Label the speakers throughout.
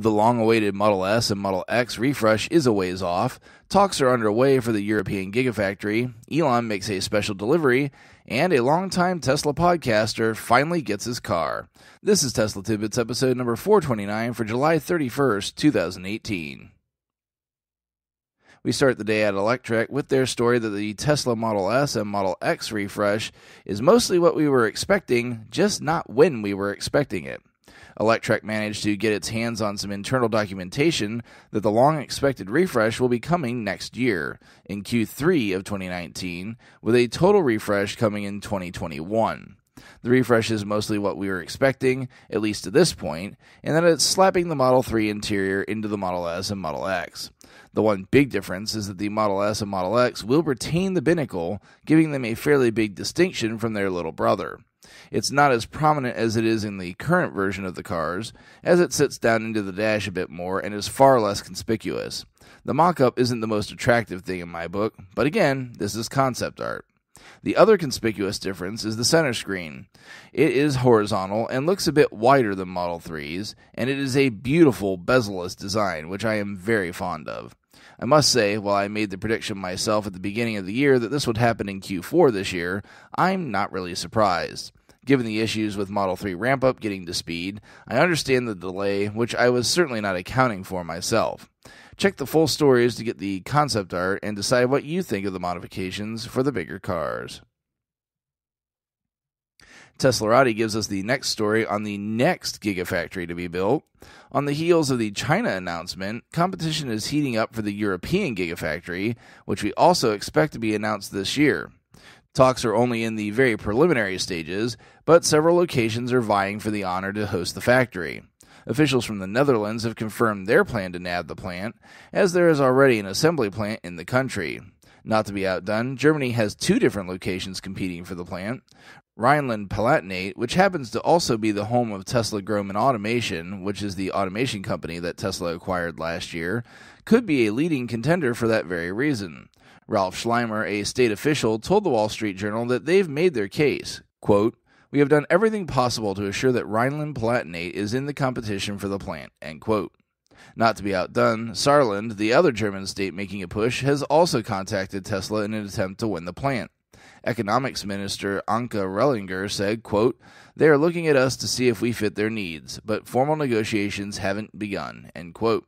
Speaker 1: The long awaited Model S and Model X refresh is a ways off. Talks are underway for the European Gigafactory. Elon makes a special delivery, and a longtime Tesla podcaster finally gets his car. This is Tesla Tidbits episode number 429 for July 31st, 2018. We start the day at Electrek with their story that the Tesla Model S and Model X refresh is mostly what we were expecting, just not when we were expecting it. Electrek managed to get its hands on some internal documentation that the long expected refresh will be coming next year, in Q3 of 2019, with a total refresh coming in 2021. The refresh is mostly what we were expecting, at least to this point, and that it's slapping the Model 3 interior into the Model S and Model X. The one big difference is that the Model S and Model X will retain the binnacle, giving them a fairly big distinction from their little brother. It's not as prominent as it is in the current version of the cars, as it sits down into the dash a bit more and is far less conspicuous. The mock up isn't the most attractive thing in my book, but again, this is concept art. The other conspicuous difference is the center screen. It is horizontal and looks a bit wider than Model 3's, and it is a beautiful bezel-less design, which I am very fond of. I must say, while I made the prediction myself at the beginning of the year that this would happen in Q4 this year, I'm not really surprised. Given the issues with Model 3 ramp up getting to speed, I understand the delay, which I was certainly not accounting for myself. Check the full stories to get the concept art and decide what you think of the modifications for the bigger cars. Teslarati gives us the next story on the next Gigafactory to be built. On the heels of the China announcement, competition is heating up for the European Gigafactory, which we also expect to be announced this year. Talks are only in the very preliminary stages, but several locations are vying for the honor to host the factory. Officials from the Netherlands have confirmed their plan to nab the plant, as there is already an assembly plant in the country. Not to be outdone, Germany has two different locations competing for the plant. Rhineland Palatinate, which happens to also be the home of Tesla Grohmann Automation, which is the automation company that Tesla acquired last year, could be a leading contender for that very reason. Ralph Schleimer, a state official, told the Wall Street Journal that they've made their case. Quote, we have done everything possible to assure that Rhineland Palatinate is in the competition for the plant. End quote. Not to be outdone, Saarland, the other German state making a push, has also contacted Tesla in an attempt to win the plant. Economics Minister Anke Rehlinger said, quote, They are looking at us to see if we fit their needs, but formal negotiations haven't begun. End quote.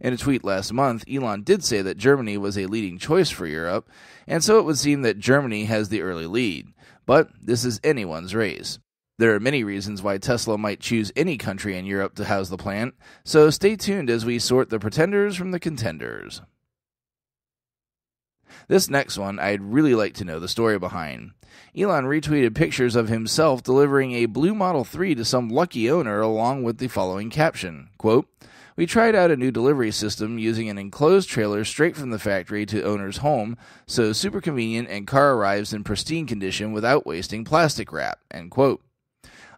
Speaker 1: In a tweet last month, Elon did say that Germany was a leading choice for Europe, and so it would seem that Germany has the early lead. But this is anyone's race. There are many reasons why Tesla might choose any country in Europe to house the plant, so stay tuned as we sort the pretenders from the contenders. This next one I'd really like to know the story behind. Elon retweeted pictures of himself delivering a blue Model 3 to some lucky owner along with the following caption quote, we tried out a new delivery system using an enclosed trailer straight from the factory to owner's home, so super convenient and car arrives in pristine condition without wasting plastic wrap. End quote.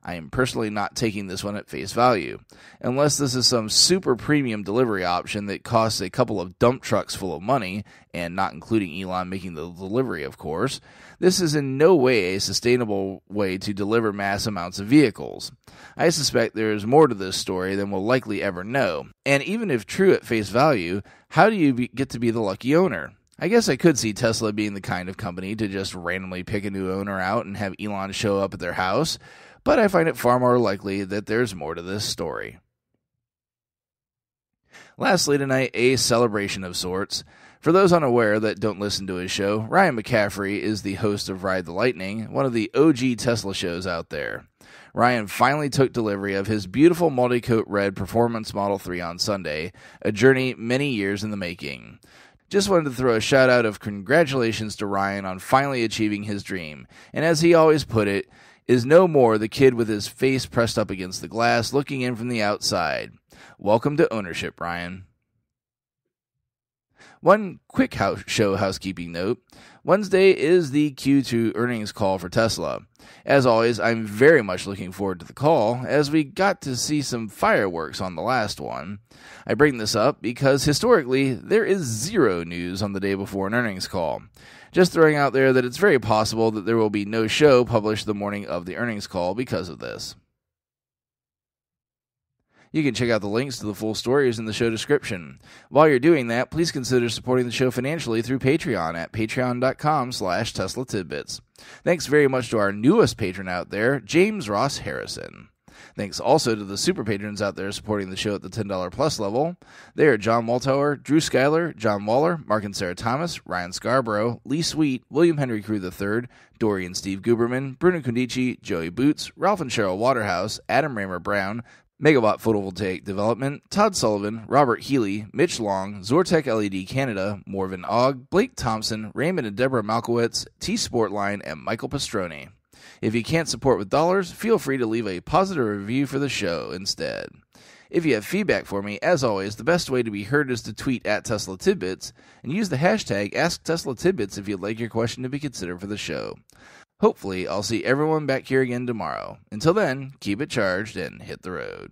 Speaker 1: I am personally not taking this one at face value. Unless this is some super premium delivery option that costs a couple of dump trucks full of money, and not including Elon making the delivery, of course, this is in no way a sustainable way to deliver mass amounts of vehicles. I suspect there is more to this story than we'll likely ever know. And even if true at face value, how do you be- get to be the lucky owner? I guess I could see Tesla being the kind of company to just randomly pick a new owner out and have Elon show up at their house but I find it far more likely that there's more to this story. Lastly, tonight, a celebration of sorts. For those unaware that don't listen to his show, Ryan McCaffrey is the host of Ride the Lightning, one of the OG Tesla shows out there. Ryan finally took delivery of his beautiful multi-coat red Performance Model 3 on Sunday, a journey many years in the making. Just wanted to throw a shout out of congratulations to Ryan on finally achieving his dream, and as he always put it, is no more the kid with his face pressed up against the glass looking in from the outside. Welcome to ownership, Ryan. One quick house show housekeeping note Wednesday is the Q2 earnings call for Tesla. As always, I'm very much looking forward to the call, as we got to see some fireworks on the last one. I bring this up because historically, there is zero news on the day before an earnings call. Just throwing out there that it's very possible that there will be no show published the morning of the earnings call because of this. You can check out the links to the full stories in the show description. While you're doing that, please consider supporting the show financially through Patreon at patreon.com slash Tesla Tidbits. Thanks very much to our newest patron out there, James Ross Harrison. Thanks also to the super patrons out there supporting the show at the $10 plus level. They are John Waltower, Drew Schuyler, John Waller, Mark and Sarah Thomas, Ryan Scarborough, Lee Sweet, William Henry Crew III, Dory and Steve Guberman, Bruno Condici, Joey Boots, Ralph and Cheryl Waterhouse, Adam Raymer Brown, Megawatt Photovoltaic Development, Todd Sullivan, Robert Healy, Mitch Long, Zortec LED Canada, Morven Ogg, Blake Thompson, Raymond and Deborah Malkowitz, T Sportline, and Michael Pastroni. If you can't support with dollars, feel free to leave a positive review for the show instead. If you have feedback for me, as always, the best way to be heard is to tweet at Tesla Tidbits and use the hashtag AskTeslaTidbits if you'd like your question to be considered for the show. Hopefully, I'll see everyone back here again tomorrow. Until then, keep it charged and hit the road.